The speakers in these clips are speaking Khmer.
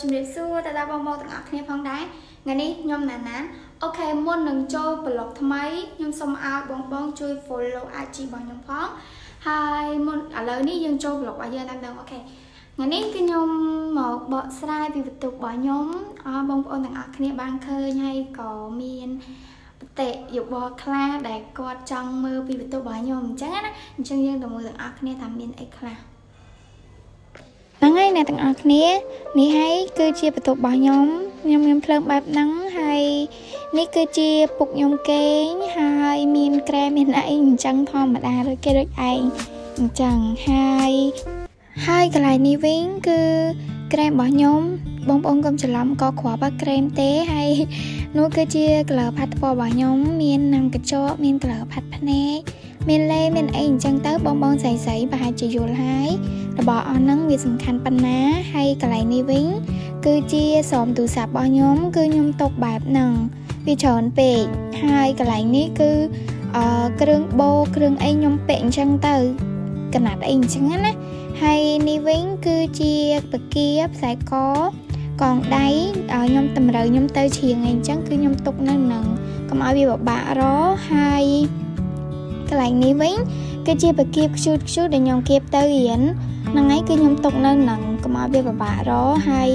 ជំរាបសួរទៅដល់បងប្អូនទាំងអស់គ្នាផងដែរថ្ងៃនេះខ្ញុំណាណាអូខេមុននឹងចូលប្លុកថ្មីខ្ញុំសូមឲ្យបងបងជួយ follow IG របស់ខ្ញុំផងហើយមុនឥឡូវនេះយើងចូលប្លុករបស់យើងដល់អូខេថ្ងៃនេះគឺខ្ញុំមកបកស្រាយពីបន្ទុករបស់ខ្ញុំអរបងប្អូនទាំងអស់គ្នាបានឃើញហើយក៏មានបតិយោបល់ខ្លះដែលគាត់ចង់មើលពីបន្ទុករបស់ខ្ញុំអញ្ចឹងណាអញ្ចឹងយើងទៅមើលទាំងអស់គ្នាថាមានអីខ្លះ ហ្នឹងហើយអ្នកទាំងអស់គ្នានេះហើយគឺជាបន្ទប់របស់ខ្ញុំខ្ញុំមានភ្លើងបែបហ្នឹងហើយនេះគឺជាពុកខ្ញុំគេងហើយមានក្រែមានអីអញ្ចឹងធម្មតាដូចគេដូចឯងអញ្ចឹងហើយហើយកន្លែងនេះវិញគឺក្រែមរបស់ខ្ញុំបងប្អូនកុំច្រឡំក៏គ្រាប់ក្រែមទេហើយនោះគឺជាក្លឺផាត់ថ្ពរបស់ខ្ញុំមាននឹងកញ្ចក់មានក្លឺផាត់ភ្នែក មានលេមានអីអញ្ចឹងទៅបងបងស្រីស្រីប្រហែលជាយល់ហើយរបស់អស់ហ្នឹងវាសំខាន់ប៉ុណ្ណាហើយកន្លែងនេះវិញគឺជាស្រោមទូរស័ព្ទរបស់ខ្ញុំគឺខ្ញុំຕົកបែបហ្នឹងវាច្រើនពេកហើយកន្លែងនេះគឺអឺគ្រឿងបោគ្រឿងអីខ្ញុំពាក់អញ្ចឹងទៅកណាត់អីអញ្ចឹងណាហើយនេះវិញគឺជាបកាផ្សែកកងដៃឲ្យខ្ញុំតម្រូវខ្ញុំទៅជ្រៀងអីអញ្ចឹងគឺខ្ញុំទុកនៅនឹងកុំឲ្យវាពិបាករហើយ កន្លែងនេះវិញគឺជាបកាខ្ជូតខ្ជូតដែលខ្ញុំគៀបទៅរៀនហ្នឹងហើយគឺខ្ញុំទុកនៅនឹងកុំឲ្យវាពិបាករហើយ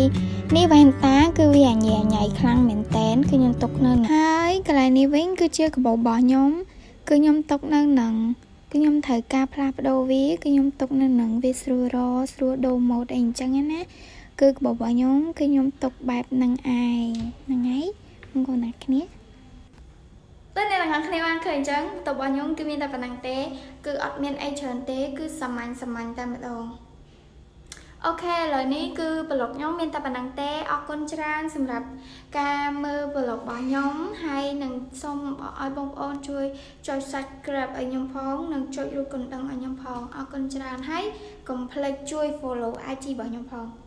នេះវ៉ែនតាគឺវាអញញ៉ៃខ្លាំងមែនតែនគឺខ្ញុំទុកនៅហើយកន្លែងនេះវិញគឺជាកាបូបរបស់ខ្ញុំគឺខ្ញុំទុកនៅនឹងគឺខ្ញុំត្រូវការផ្លាស់ប្ដូរវាគឺខ្ញុំទុកនៅនឹងវាស្រួលរស្រួលដូរម៉ូដអីអញ្ចឹងណាគឺកាបូបរបស់ខ្ញុំគឺខ្ញុំទុកបែបនឹងឯងហ្នឹងហើយបងប្អូនណាគ្នាតែអ្នកទាំង អស់គ្នាបានឃើញអញ្ចឹងតបរបស់ខ្ញុំគឺមានតែប៉ុណ្ណឹងទេ គឺអត់មានអីច្រើនទេ គឺសាមញ្ញសាមញ្ញតែម្ដងអូខេឥឡូវនេះគឺប្លុកខ្ញុំមានតែប៉ុណ្ណឹងទេអរគុណច្រើនសម្រាប់ការមើលប្លុករបស់ខ្ញុំហើយនឹងសូមឲ្យបងប្អូនជួយចុច Subscribe ឲ្យខ្ញុំផងនិងចុចរូបកណ្ដឹងឲ្យខ្ញុំផងអរគុណច្រើនហើយកុំភ្លេចជួយ follow IG របស់ខ្ញុំផង